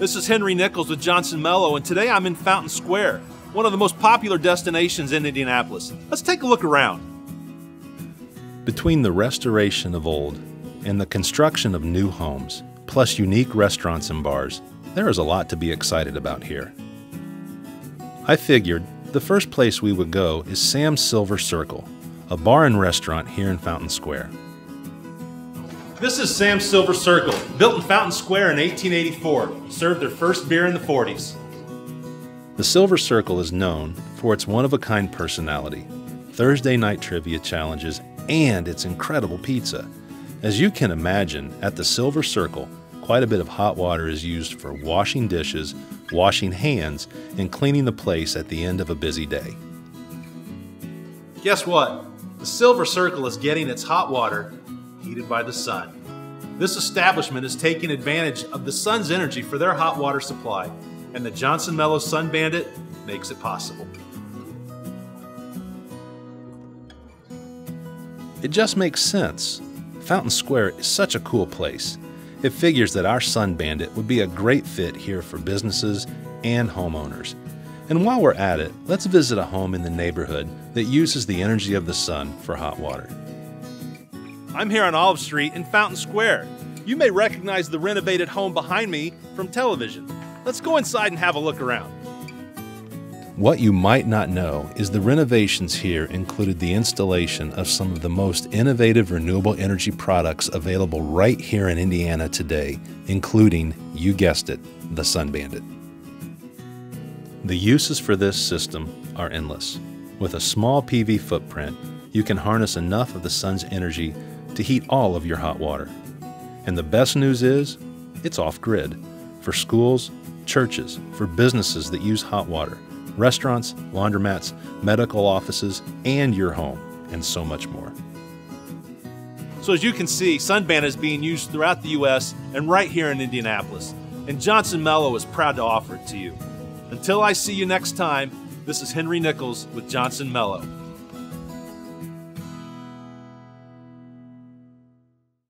This is Henry Nichols with Johnson Melloh, and today I'm in Fountain Square, one of the most popular destinations in Indianapolis. Let's take a look around. Between the restoration of old and the construction of new homes, plus unique restaurants and bars, there is a lot to be excited about here. I figured the first place we would go is Sam's Silver Circle, a bar and restaurant here in Fountain Square. This is Sam's Silver Circle, built in Fountain Square in 1884. Served their first beer in the 40s. The Silver Circle is known for its one of a kind personality, Thursday night trivia challenges, and its incredible pizza. As you can imagine, at the Silver Circle, quite a bit of hot water is used for washing dishes, washing hands, and cleaning the place at the end of a busy day. Guess what? The Silver Circle is getting its hot water heated by the sun. This establishment is taking advantage of the sun's energy for their hot water supply, and the Johnson Melloh Sun Bandit makes it possible. It just makes sense. Fountain Square is such a cool place. It figures that our Sun Bandit would be a great fit here for businesses and homeowners. And while we're at it, let's visit a home in the neighborhood that uses the energy of the sun for hot water. I'm here on Olive Street in Fountain Square. You may recognize the renovated home behind me from television. Let's go inside and have a look around. What you might not know is the renovations here included the installation of some of the most innovative renewable energy products available right here in Indiana today, including, you guessed it, the Sun Bandit. The uses for this system are endless. With a small PV footprint, you can harness enough of the sun's energy to heat all of your hot water. And the best news is, it's off grid for schools, churches, for businesses that use hot water restaurants, laundromats, medical offices, and your home, and so much more. So, as you can see, Sun Bandit is being used throughout the U.S. and right here in Indianapolis, and Johnson Melloh is proud to offer it to you. Until I see you next time, this is Henry Nichols with Johnson Melloh.